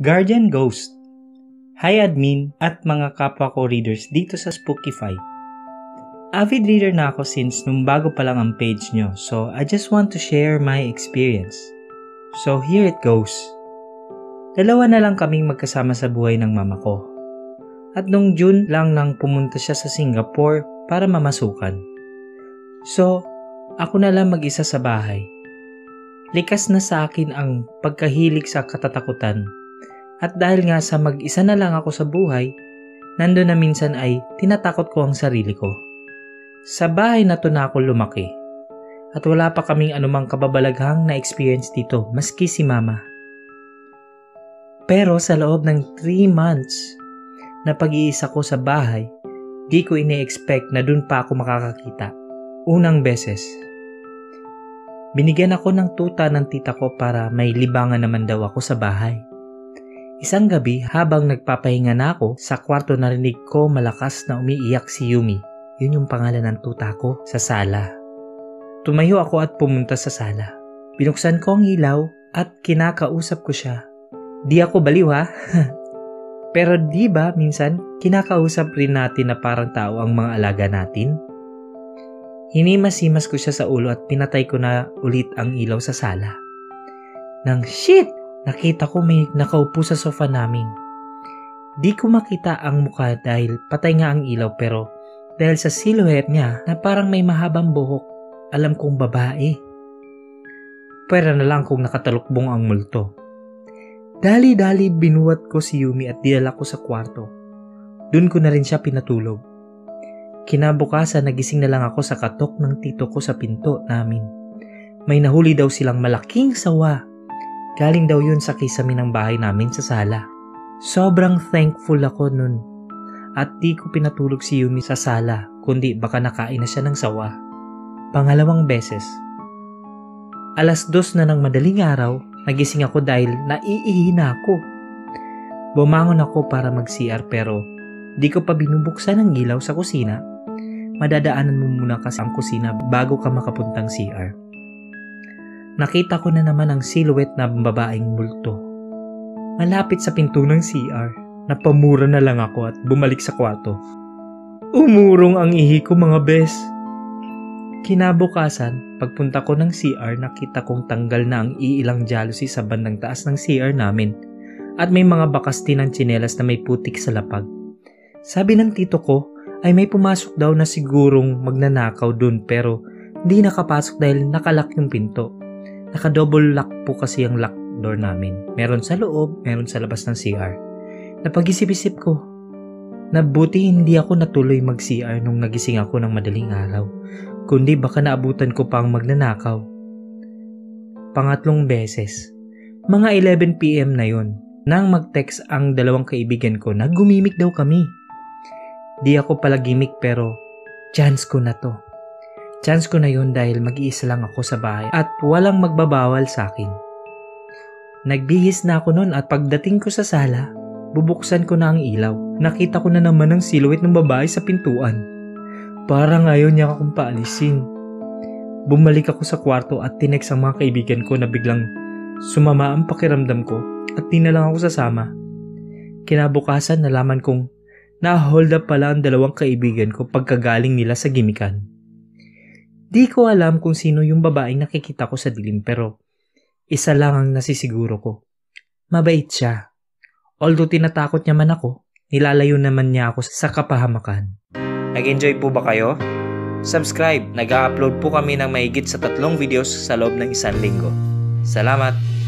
Guardian Ghost Hi admin at mga kapwa ko readers dito sa Spookify. Avid reader na ako since nung bago pa lang ang page nyo, so I just want to share my experience. So here it goes. Dalawa na lang kaming magkasama sa buhay ng mama ko. At nung June lang nang pumunta siya sa Singapore para mamasukan. So, ako na lang mag-isa sa bahay. Likas na sa akin ang pagkahilig sa katatakutan. At dahil nga sa mag-isa na lang ako sa buhay, nando na minsan ay tinatakot ko ang sarili ko. Sa bahay na to na ako lumaki. At wala pa kaming anumang kababalaghang na experience dito maski si mama. Pero sa loob ng 3 months na pag-iisa ko sa bahay, di ko ini-expect na dun pa ako makakakita. Unang beses. Binigyan ako ng tuta ng tita ko para may libangan naman daw ako sa bahay. Isang gabi habang nagpapahinga na ako, sa kwarto narinig ko malakas na umiiyak si Yumi. Yun yung pangalan ng tuta ko sa sala. Tumayo ako at pumunta sa sala. Binuksan ko ang ilaw at kinakausap ko siya. Di ako baliw ha? Pero di ba minsan kinakausap rin natin na parang tao ang mga alaga natin? Hinimas-himas ko siya sa ulo at pinatay ko na ulit ang ilaw sa sala. Nang shit! Nakita ko may nakaupo sa sofa namin. Di ko makita ang mukha dahil patay nga ang ilaw pero dahil sa silhouette niya na parang may mahabang buhok, alam kong babae. Pwera na lang kung nakatalukbong ang multo. Dali-dali binuwat ko si Yumi at dinala ko sa kwarto. Doon ko na rin siya pinatulog. Kinabukasan nagising na lang ako sa katok ng tito ko sa pinto namin. May nahuli daw silang malaking sawa Galing daw yun sa kisame ng bahay namin sa sala. Sobrang thankful ako nun. At di ko pinatulog si Yumi sa sala, kundi baka nakain na siya ng sawa. Pangalawang beses. Alas dos na ng madaling araw, nagising ako dahil naiihi na ako. Bumangon ako para mag-CR pero di ko pa binubuksan ang ilaw sa kusina. Madadaanan mo muna kasi ang kusina bago ka makapuntang CR nakita ko na naman ang silhouette na babaeng multo. Malapit sa pinto ng CR, napamura na lang ako at bumalik sa kwarto. Umurong ang ihi ko mga bes. Kinabukasan, pagpunta ko ng CR nakita kong tanggal na ang iilang jealousy sa bandang taas ng CR namin at may mga bakas din ng tsinelas na may putik sa lapag. Sabi ng tito ko ay may pumasok daw na sigurong magnanakaw dun pero di nakapasok dahil nakalak yung pinto. Naka-double lock po kasi ang lock door namin. Meron sa loob, meron sa labas ng CR. Napag-isip-isip ko, Nabuti hindi ako natuloy mag-CR nung nagising ako ng madaling araw, kundi baka naabutan ko pang magnanakaw. Pangatlong beses, mga 11pm na yon, nang mag-text ang dalawang kaibigan ko na gumimik daw kami. Di ako pala gimik pero chance ko na to. Chance ko na yun dahil mag-iisa lang ako sa bahay at walang magbabawal sa akin. Nagbihis na ako noon at pagdating ko sa sala, bubuksan ko na ang ilaw. Nakita ko na naman ang silhouette ng babae sa pintuan. Parang ayaw niya akong paalisin. Bumalik ako sa kwarto at tinex ang mga kaibigan ko na biglang sumama ang pakiramdam ko at di na lang ako sasama. Kinabukasan nalaman kong na-hold up pala ang dalawang kaibigan ko pagkagaling nila sa gimikan. Di ko alam kung sino yung babaeng nakikita ko sa dilim pero isa lang ang nasisiguro ko. Mabait siya. Although tinatakot niya man ako, nilalayo naman niya ako sa kapahamakan. Nag-enjoy po ba kayo? Subscribe, nag-upload po kami ng mahigit sa tatlong videos sa loob ng isang linggo. Salamat!